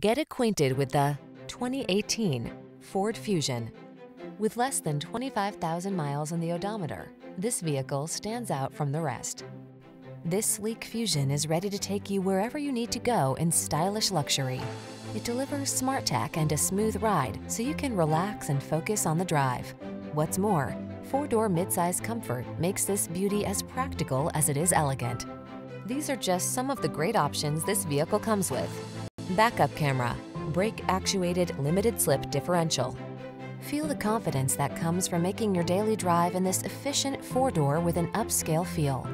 Get acquainted with the 2018 Ford Fusion. With less than 25,000 miles on the odometer, this vehicle stands out from the rest. This sleek Fusion is ready to take you wherever you need to go in stylish luxury. It delivers smart tech and a smooth ride so you can relax and focus on the drive. What's more, four-door midsize comfort makes this beauty as practical as it is elegant. These are just some of the great options this vehicle comes with backup camera, brake actuated limited slip differential. Feel the confidence that comes from making your daily drive in this efficient four-door with an upscale feel.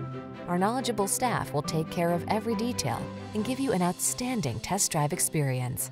Our knowledgeable staff will take care of every detail and give you an outstanding test drive experience.